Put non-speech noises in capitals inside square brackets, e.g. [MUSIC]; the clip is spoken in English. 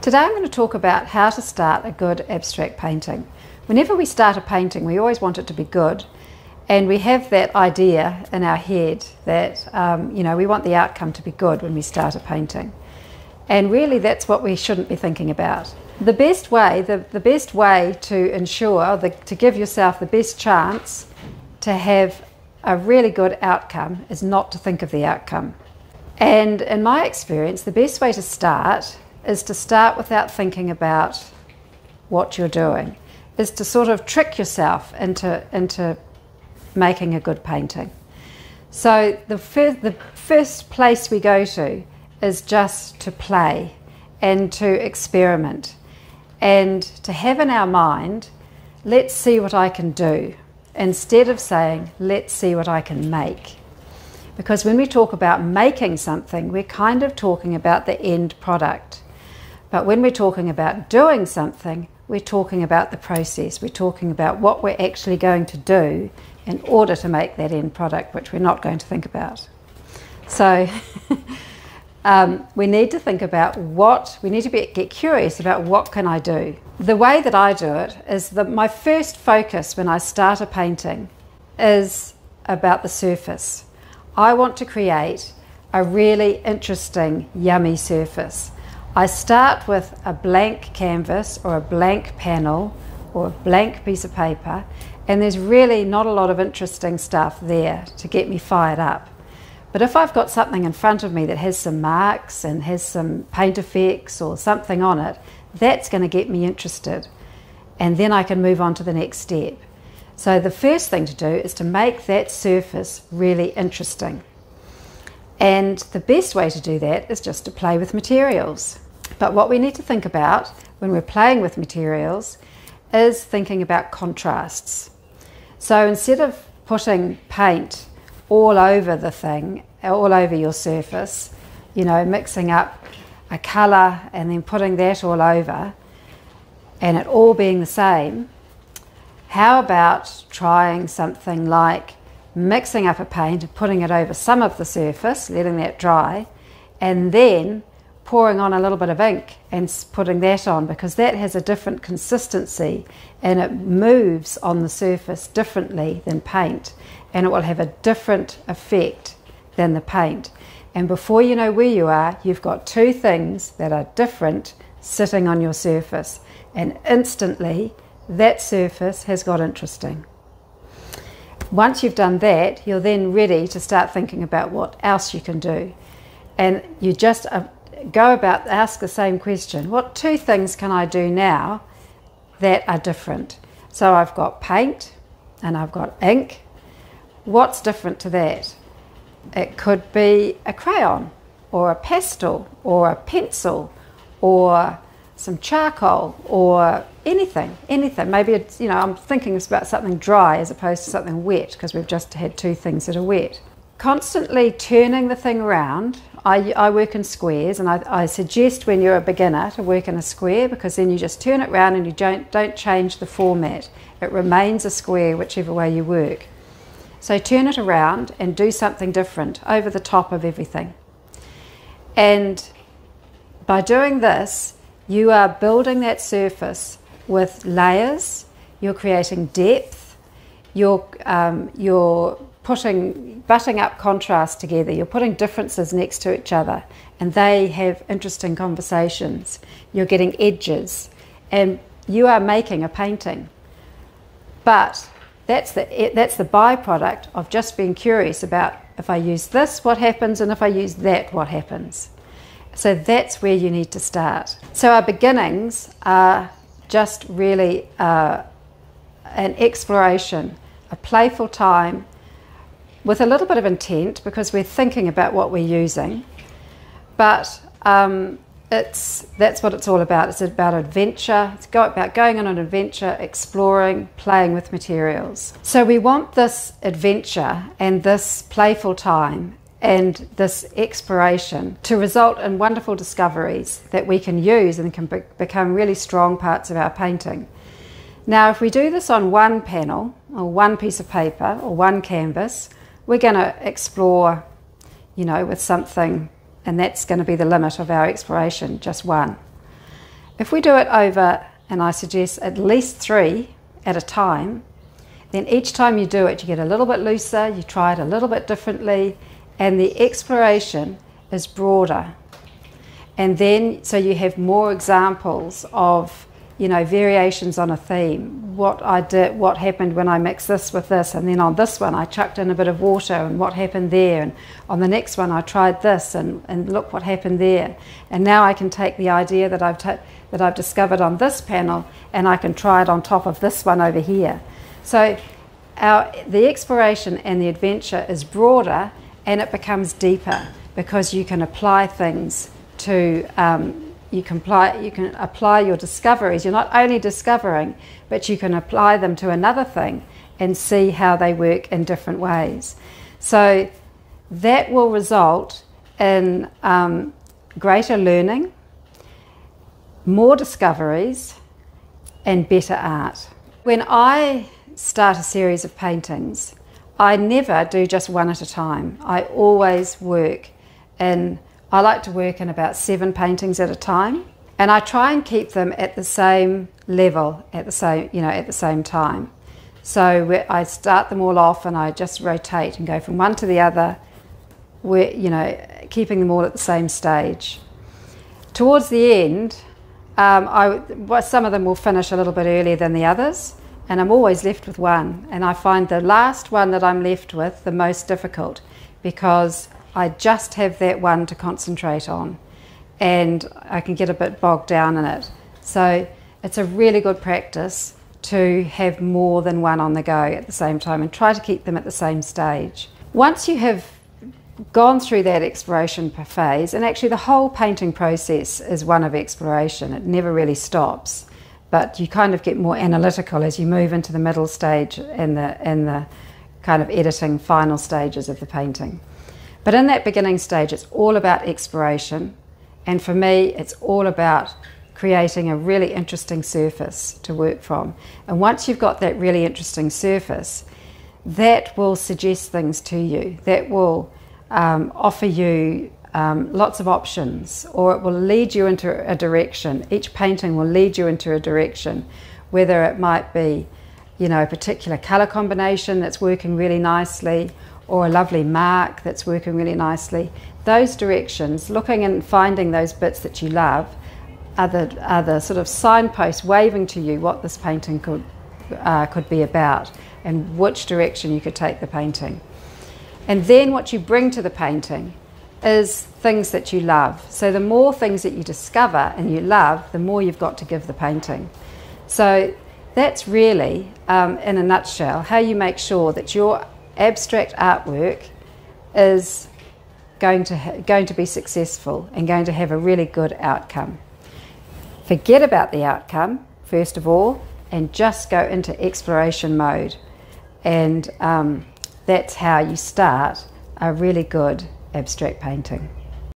Today I'm going to talk about how to start a good abstract painting. Whenever we start a painting, we always want it to be good, and we have that idea in our head that um, you know we want the outcome to be good when we start a painting, and really that's what we shouldn't be thinking about. The best way, the, the best way to ensure the, to give yourself the best chance to have a really good outcome is not to think of the outcome. And in my experience, the best way to start is to start without thinking about what you're doing, is to sort of trick yourself into, into making a good painting. So the, fir- the first place we go to is just to play and to experiment and to have in our mind, let's see what I can do, instead of saying, let's see what I can make. Because when we talk about making something, we're kind of talking about the end product. But when we're talking about doing something, we're talking about the process. We're talking about what we're actually going to do in order to make that end product, which we're not going to think about. So [LAUGHS] um, we need to think about what, we need to be, get curious about what can I do. The way that I do it is that my first focus when I start a painting is about the surface. I want to create a really interesting, yummy surface. I start with a blank canvas or a blank panel or a blank piece of paper, and there's really not a lot of interesting stuff there to get me fired up. But if I've got something in front of me that has some marks and has some paint effects or something on it, that's going to get me interested. And then I can move on to the next step. So the first thing to do is to make that surface really interesting. And the best way to do that is just to play with materials. But what we need to think about when we're playing with materials is thinking about contrasts. So instead of putting paint all over the thing, all over your surface, you know, mixing up a colour and then putting that all over and it all being the same, how about trying something like mixing up a paint and putting it over some of the surface, letting that dry, and then pouring on a little bit of ink and putting that on because that has a different consistency and it moves on the surface differently than paint and it will have a different effect than the paint. And before you know where you are, you've got two things that are different sitting on your surface and instantly that surface has got interesting. Once you've done that, you're then ready to start thinking about what else you can do. And you just uh, go about, ask the same question what two things can I do now that are different? So I've got paint and I've got ink. What's different to that? It could be a crayon or a pastel or a pencil or some charcoal or anything, anything. Maybe it's, you know, I'm thinking about something dry as opposed to something wet because we've just had two things that are wet. Constantly turning the thing around. I, I work in squares and I, I, suggest when you're a beginner to work in a square because then you just turn it around and you don't, don't change the format. It remains a square whichever way you work. So turn it around and do something different over the top of everything. And by doing this, you are building that surface with layers, you're creating depth, you're, um, you're putting, butting up contrast together, you're putting differences next to each other, and they have interesting conversations. You're getting edges, and you are making a painting. But that's the, that's the byproduct of just being curious about if I use this, what happens, and if I use that, what happens. So that's where you need to start. So our beginnings are just really uh, an exploration, a playful time with a little bit of intent because we're thinking about what we're using. But um, it's that's what it's all about. It's about adventure. It's go, about going on an adventure, exploring, playing with materials. So we want this adventure and this playful time and this exploration to result in wonderful discoveries that we can use and can be become really strong parts of our painting. Now, if we do this on one panel or one piece of paper or one canvas, we're going to explore, you know, with something, and that's going to be the limit of our exploration, just one. If we do it over, and I suggest at least three at a time, then each time you do it, you get a little bit looser, you try it a little bit differently, and the exploration is broader. And then, so you have more examples of, you know, variations on a theme. What I did, what happened when I mixed this with this, and then on this one I chucked in a bit of water, and what happened there, and on the next one I tried this, and, and look what happened there. And now I can take the idea that I've that I've discovered on this panel, and I can try it on top of this one over here. So our, the exploration and the adventure is broader and it becomes deeper because you can apply things to um, you can apply you can apply your discoveries. You're not only discovering, but you can apply them to another thing and see how they work in different ways. So that will result in um, greater learning, more discoveries, and better art. When I start a series of paintings, I never do just one at a time. I always work in, I like to work in about seven paintings at a time. And I try and keep them at the same level at the same, you know, at the same time. So I start them all off and I just rotate and go from one to the other, you know, keeping them all at the same stage. Towards the end, um, I, some of them will finish a little bit earlier than the others and I'm always left with one. And I find the last one that I'm left with the most difficult because I just have that one to concentrate on and I can get a bit bogged down in it. So it's a really good practice to have more than one on the go at the same time and try to keep them at the same stage. Once you have gone through that exploration phase, and actually the whole painting process is one of exploration, it never really stops but you kind of get more analytical as you move into the middle stage and the and the kind of editing final stages of the painting. But in that beginning stage, it's all about exploration, and for me, it's all about creating a really interesting surface to work from. And once you've got that really interesting surface, that will suggest things to you. That will um, offer you um, lots of options, or it will lead you into a direction. Each painting will lead you into a direction, whether it might be, you know, a particular colour combination that's working really nicely, or a lovely mark that's working really nicely. Those directions, looking and finding those bits that you love, are the, are the sort of signposts waving to you what this painting could, uh, could be about and which direction you could take the painting. And then what you bring to the painting is things that you love. So the more things that you discover and you love, the more you've got to give the painting. So that's really, um, in a nutshell, how you make sure that your abstract artwork is going to, going to be successful and going to have a really good outcome. Forget about the outcome, first of all, and just go into exploration mode. And um, that's how you start a really good abstract painting.